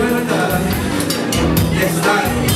Yes, I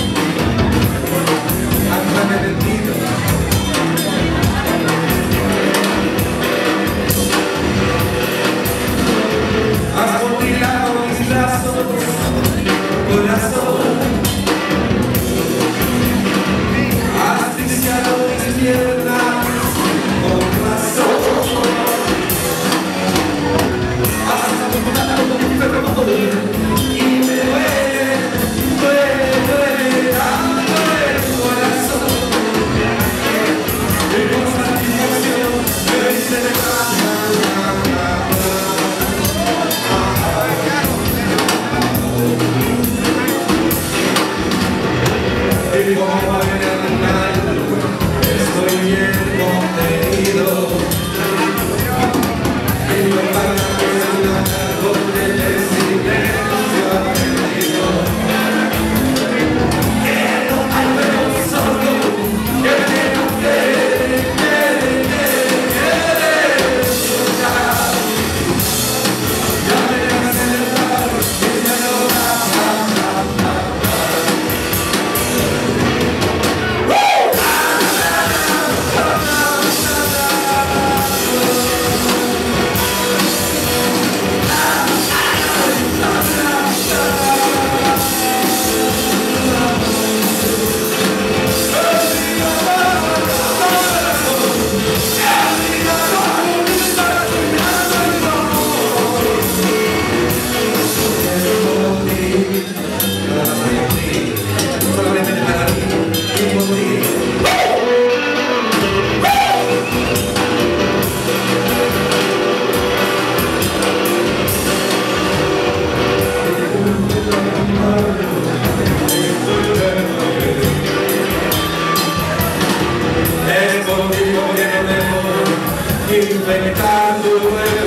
inventando eu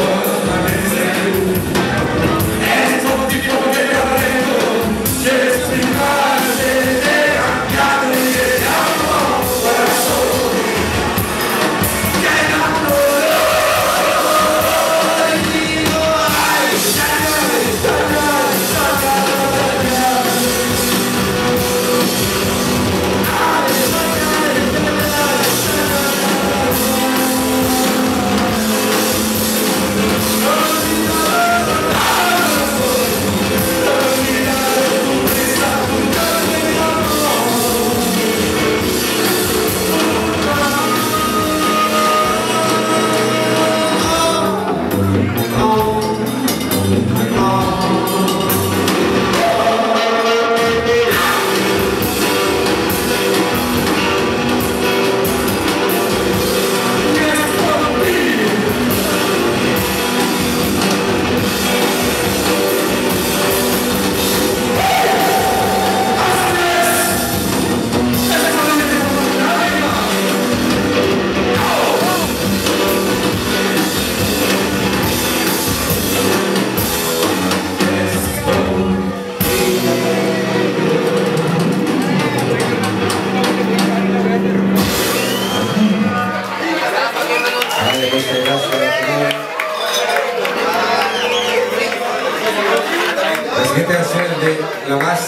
Va a ser de la más